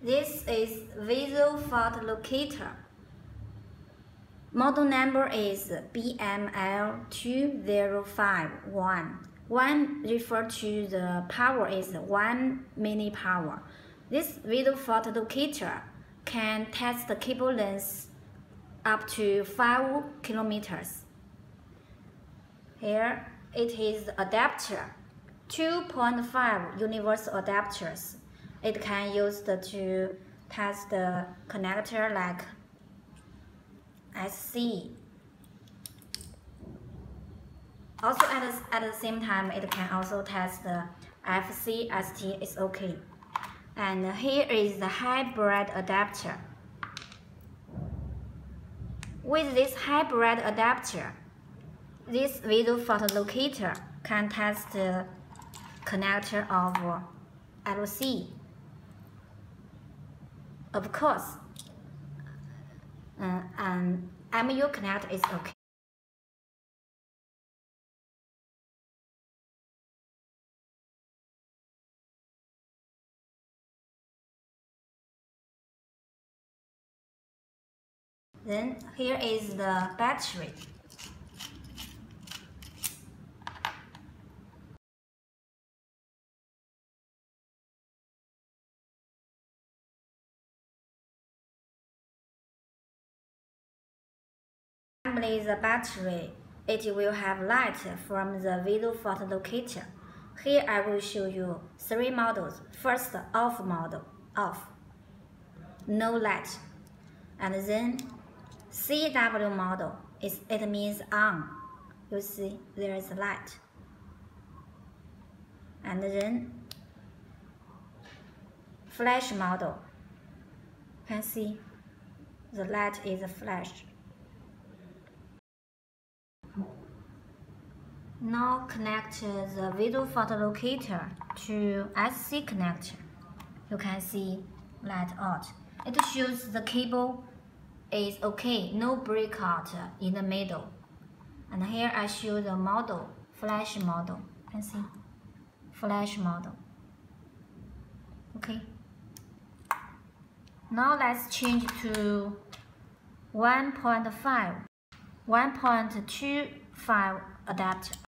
This is visual fault locator. Model number is BML2051. One refer to the power is 1 mini power. This visual fault locator can test the cable length up to 5 kilometers. Here it is adapter, 2.5 universal adapters it can use to test the connector like SC. Also at the, at the same time, it can also test the FC, ST is okay. And here is the hybrid adapter. With this hybrid adapter, this video locator can test the connector of LC of course, uh, and MU Connect is okay. Then here is the battery. Assembly the battery, it will have light from the visual fault locator. Here I will show you three models. First, off model, off, no light. And then CW model, is, it means on. You see, there is light. And then flash model, can see the light is a flash. Now connect the visual fault locator to SC connector. You can see light out. It shows the cable is okay, no breakout in the middle. And here I show the model, flash model. You can see flash model. Okay. Now let's change to 1.5, 1.25 adapter.